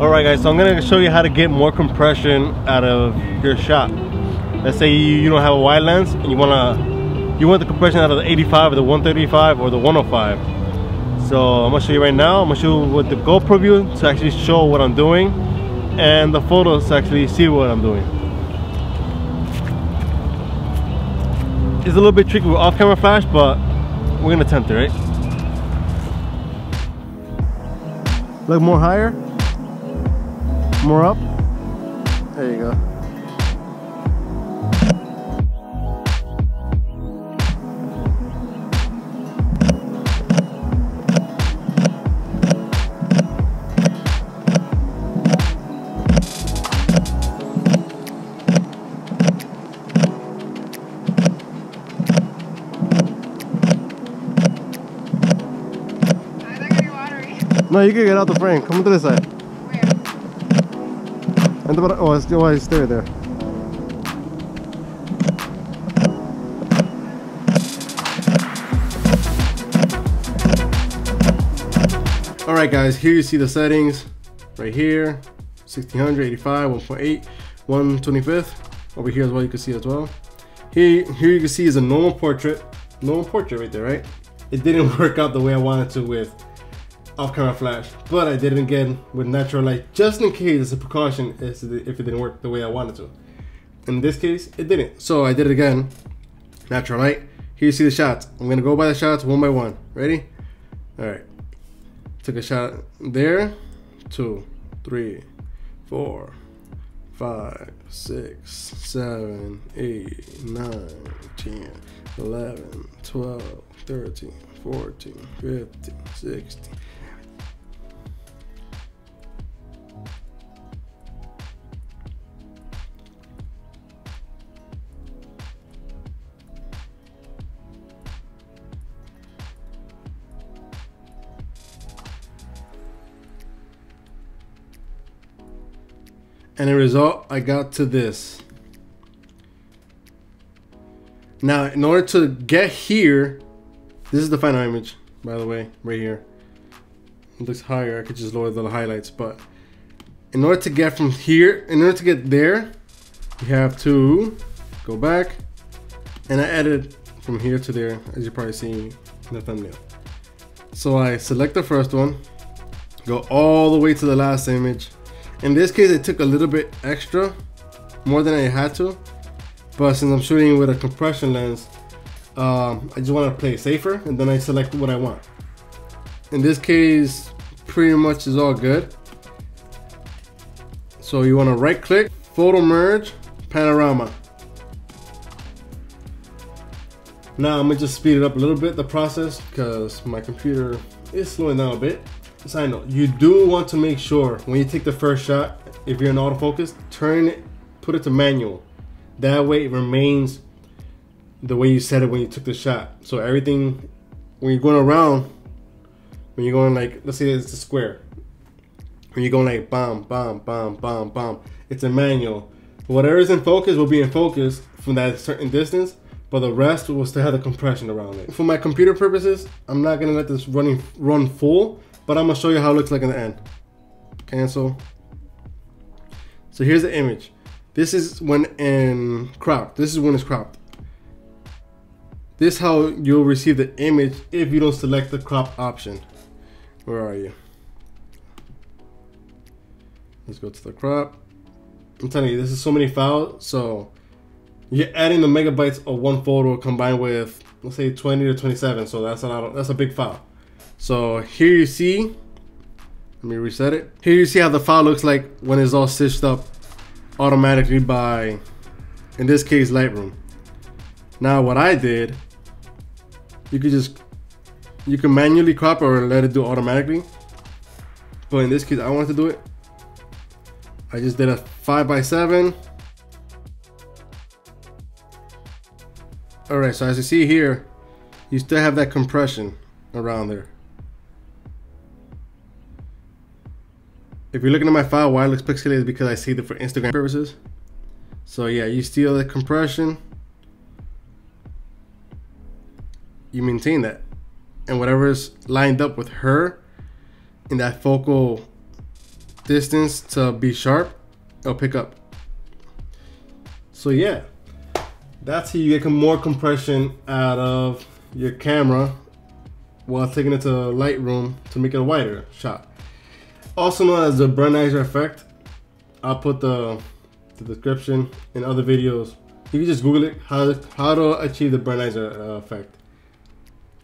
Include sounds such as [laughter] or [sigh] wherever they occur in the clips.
All right guys, so I'm gonna show you how to get more compression out of your shot. Let's say you, you don't have a wide lens and you wanna you want the compression out of the 85 or the 135 or the 105. So I'm gonna show you right now. I'm gonna show you with the GoPro view to actually show what I'm doing and the photos to actually see what I'm doing. It's a little bit tricky with off-camera flash, but we're gonna attempt it, right? Look more higher, more up. There you go. No, you can get out the frame. Come to this side. It's, oh, stay there. All right, guys, here you see the settings right here 1600, 85, 1.8, 125th. Over here as well, you can see as well. Here, here you can see is a normal portrait. Normal portrait right there, right? It didn't [laughs] work out the way I wanted to with off-camera flash, but I did it again with natural light, just in case as a precaution if it didn't work the way I wanted to. In this case, it didn't. So I did it again, natural light. Here you see the shots. I'm gonna go by the shots one by one. Ready? All right. Took a shot there, two, three, four, five, six, seven, eight, nine, 10, 11, 12, 13, 14, 15, 16, And the result, I got to this. Now, in order to get here, this is the final image, by the way, right here. It looks higher, I could just lower the highlights, but in order to get from here, in order to get there, you have to go back, and I added from here to there, as you probably see in the thumbnail. So I select the first one, go all the way to the last image, in this case, it took a little bit extra, more than I had to. But since I'm shooting with a compression lens, um, I just want to play safer and then I select what I want. In this case, pretty much is all good. So you want to right click, photo merge, panorama. Now I'm gonna just speed it up a little bit, the process, because my computer is slowing down a bit. Side note, you do want to make sure when you take the first shot, if you're in autofocus, turn it, put it to manual. That way it remains the way you set it when you took the shot. So everything, when you're going around, when you're going like, let's say it's a square. When you're going like bomb, bomb, bomb, bomb, bomb, it's a manual. Whatever is in focus will be in focus from that certain distance, but the rest will still have the compression around it. For my computer purposes, I'm not gonna let this running run full but I'm gonna show you how it looks like in the end. Cancel. So here's the image. This is when in cropped. This is when it's cropped. This how you'll receive the image if you don't select the crop option. Where are you? Let's go to the crop. I'm telling you, this is so many files. So you're adding the megabytes of one photo combined with let's say 20 to 27. So that's a lot. Of, that's a big file. So here you see, let me reset it. Here you see how the file looks like when it's all stitched up automatically by, in this case, Lightroom. Now what I did, you could just, you can manually crop or let it do automatically. But in this case, I wanted to do it. I just did a five by seven. All right, so as you see here, you still have that compression around there. If you're looking at my file, why it looks pixelated because I saved it for Instagram purposes. So yeah, you steal the compression. You maintain that. And whatever is lined up with her in that focal distance to be sharp, it'll pick up. So yeah, that's how you get more compression out of your camera while taking it to Lightroom to make it a wider shot. Also known as the Brenizer effect. I'll put the, the description in other videos. You can just Google it, how, how to achieve the Brenizer uh, effect.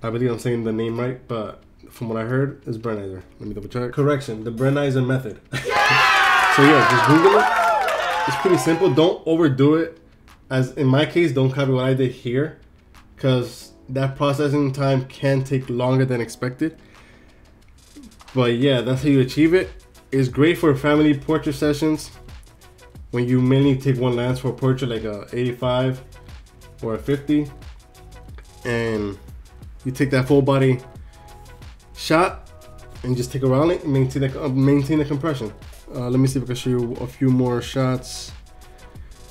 I believe I'm saying the name right, but from what I heard, it's Brenizer. Let me double check. Correction, the Brenizer method. [laughs] so yeah, just Google it. It's pretty simple. Don't overdo it. As in my case, don't copy what I did here, because that processing time can take longer than expected. But yeah, that's how you achieve it. It's great for family portrait sessions when you mainly take one lens for a portrait like a 85 or a 50 and you take that full body shot and just take around it and maintain the, uh, maintain the compression. Uh, let me see if I can show you a few more shots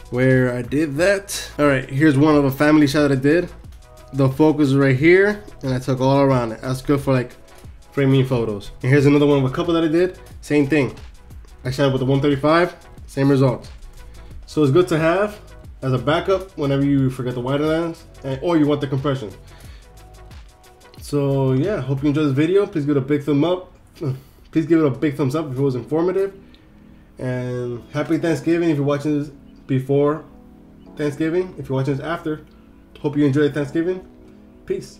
where I did that. All right, here's one of a family shot that I did. The focus is right here and I took all around it. That's good for like framing photos. And here's another one of a couple that I did. Same thing. I shot with the 135, same results. So it's good to have as a backup whenever you forget the wider lens or you want the compression. So yeah, hope you enjoyed this video. Please give it a big thumb up. [clears throat] Please give it a big thumbs up if it was informative. And happy Thanksgiving if you're watching this before Thanksgiving. If you're watching this after, hope you enjoyed Thanksgiving. Peace.